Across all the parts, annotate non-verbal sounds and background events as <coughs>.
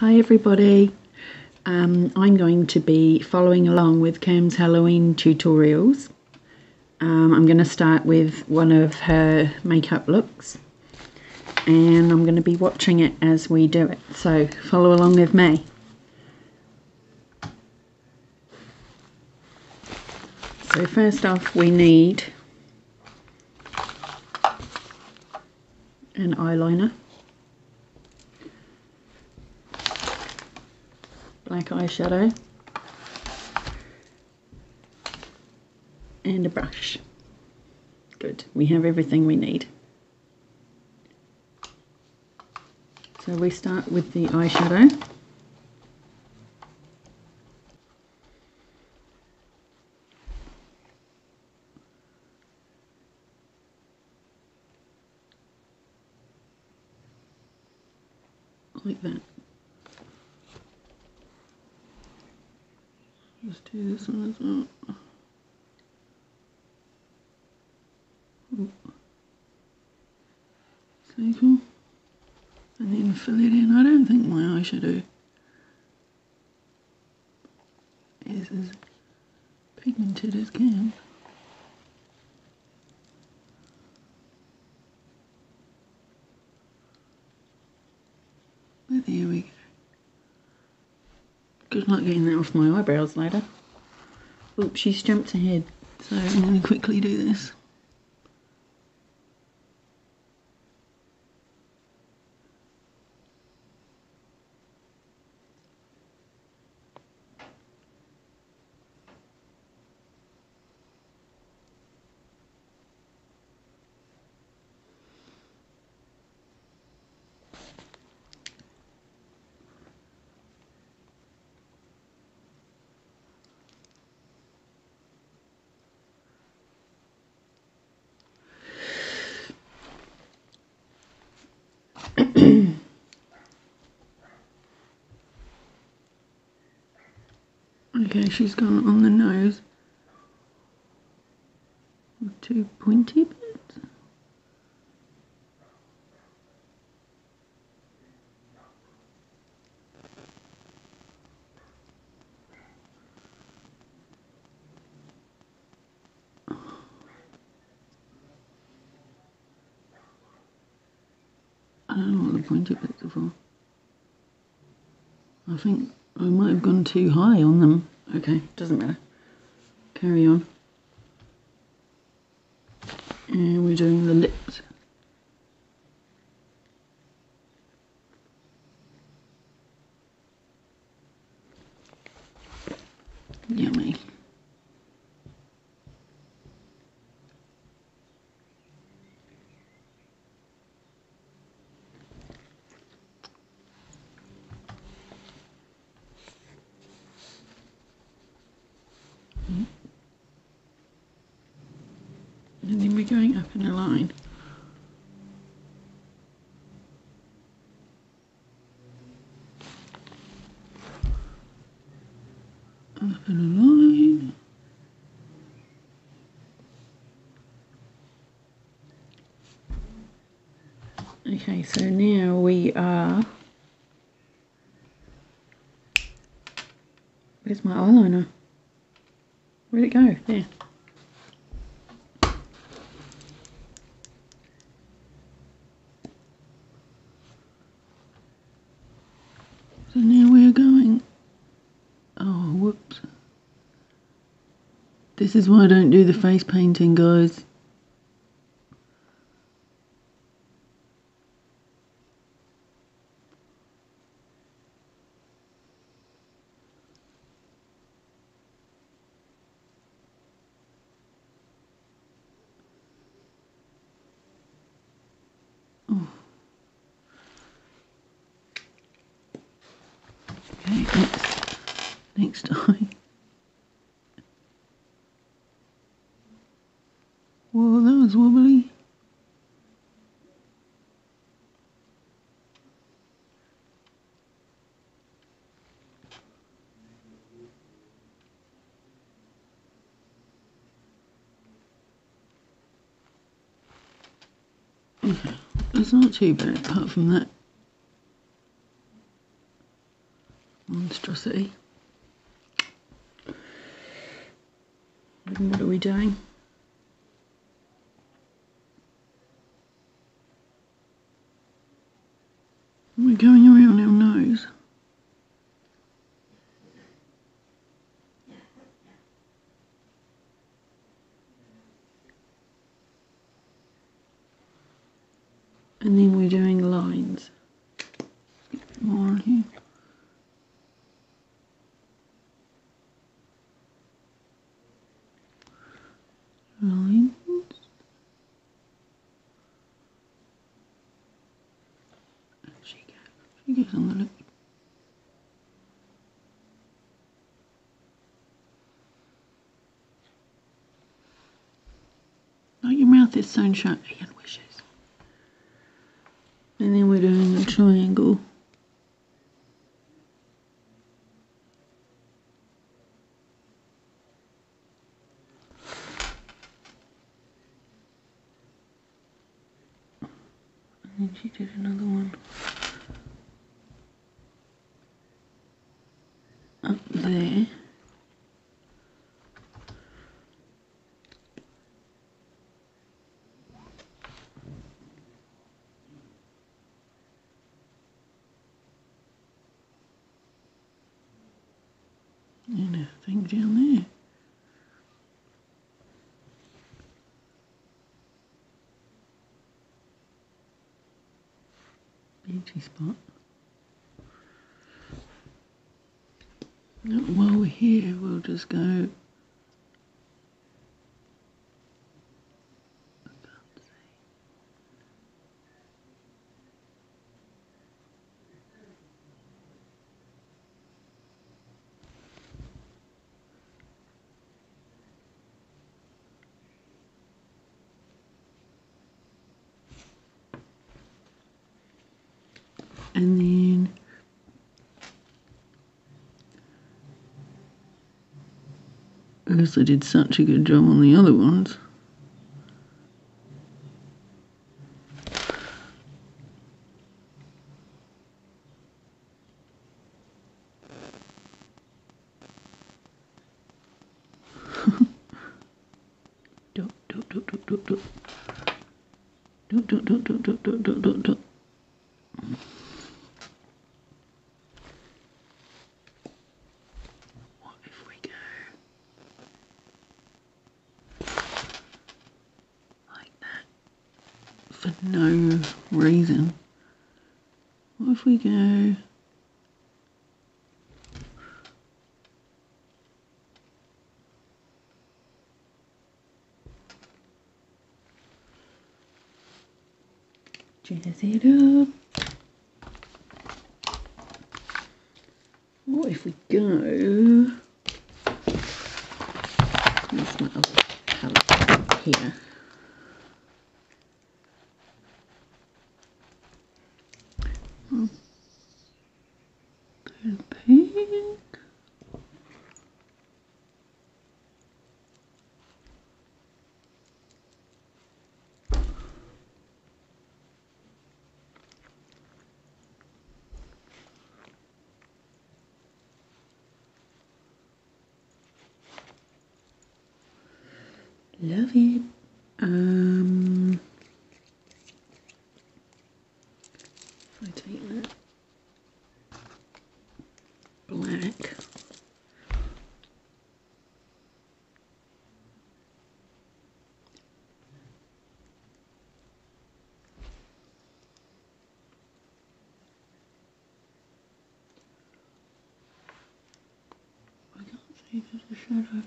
Hi everybody. Um, I'm going to be following along with Cam's Halloween tutorials. Um, I'm going to start with one of her makeup looks and I'm going to be watching it as we do it. So follow along with me. So first off we need an eyeliner. black eyeshadow and a brush. Good, we have everything we need. So we start with the eyeshadow. Like that. Let's do this one as well. Cycle. And then fill it in. I don't think my eyeshadow is as pigmented as Cam. But there we go. Good luck getting that off my eyebrows later. Oops, she's jumped ahead. So I'm going to quickly do this. Okay, she's gone on the nose. Two pointy bits. I don't know what the pointy bits are for. I think I might have gone too high on them. Okay, doesn't matter. Carry on. And we're doing the lips. Yummy. And then we're going up in a line. Up in a line. Okay, so now we are... Where's my eyeliner? Where'd it go? There. So now we're going. Oh, whoops. This is why I don't do the face painting, guys. Okay, next, next eye. Whoa, that was wobbly. It's not too bad apart from that monstrosity. And what are we doing? We're going around our nose. And then we're doing lines. More on here. Lines. She goes, she goes on the lip. Oh, your mouth is sewn shut. Ian wishes. And then we're doing a triangle. And then she did another one. Up there. Thing down there. Beachy spot. While we're here, we'll just go. And then Ursula did such a good job on the other ones. Dot, dot, dot, dot, dot, dot. Dot, dot, dot, dot, dot, dot, dot, dot, dot. What if we go like that for no reason? What if we go jazz it up? What if we go? Here. Oh. There's pink. Love it. Um, if I take that black. I can't see there's a shadow.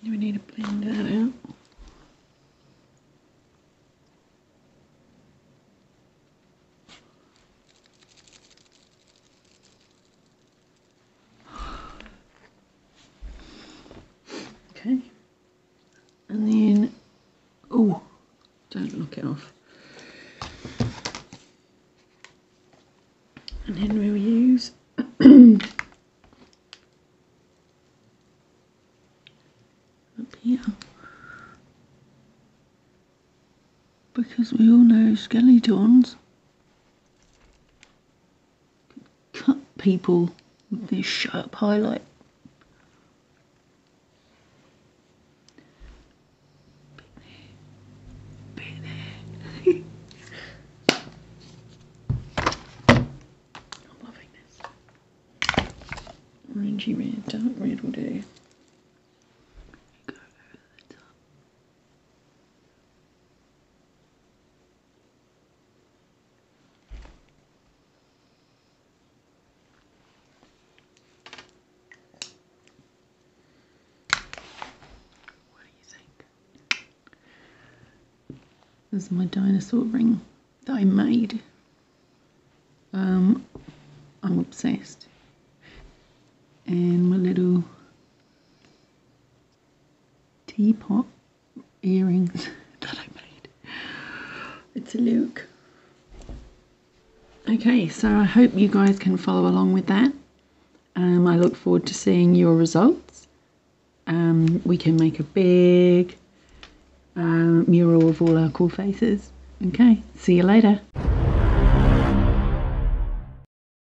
We need to blend that out. Okay. And then, oh, don't it off. And then we'll use <coughs> up here. Because we all know skeletons cut people with this sharp highlight. Bit there, bit there. I'm loving this. Orangey red, dark red will do. This is my dinosaur ring that I made. Um, I'm obsessed. And my little teapot earrings <laughs> that I made. It's a Luke. Okay, so I hope you guys can follow along with that. Um, I look forward to seeing your results. Um, we can make a big uh, mural of all our cool faces. Okay, see you later.